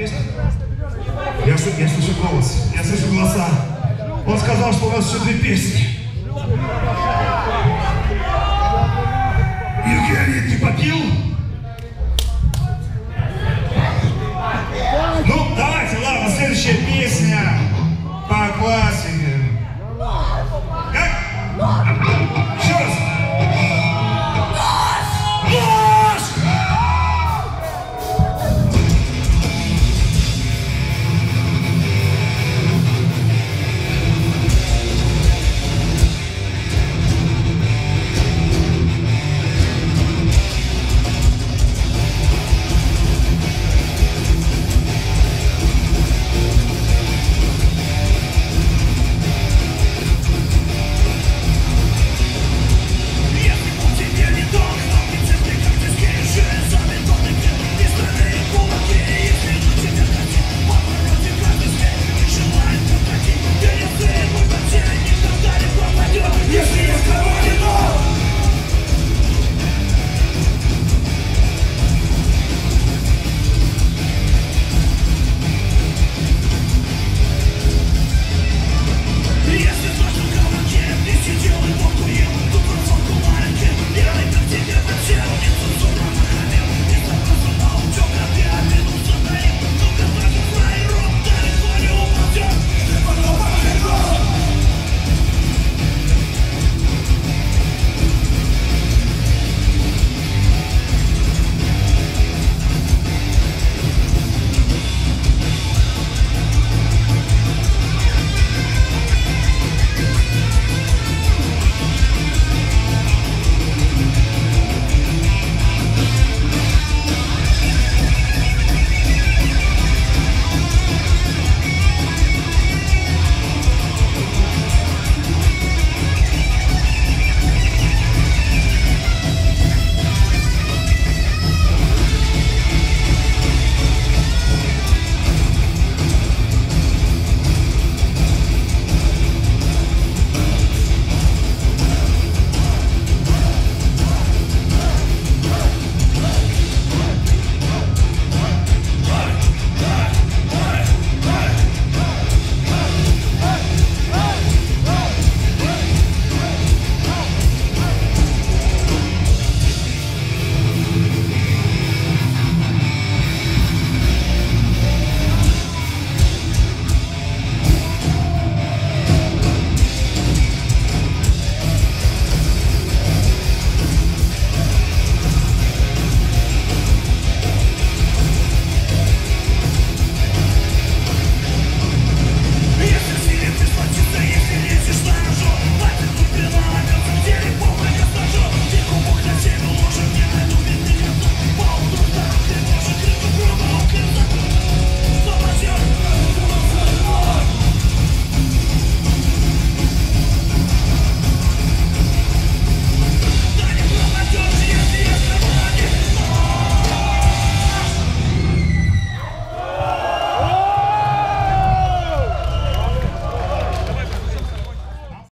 эту? Я, я слышу голос, я слышу голоса. Он сказал, что у нас еще две песни. Евгений, ты попил? Ну, давайте, ладно, следующая песня.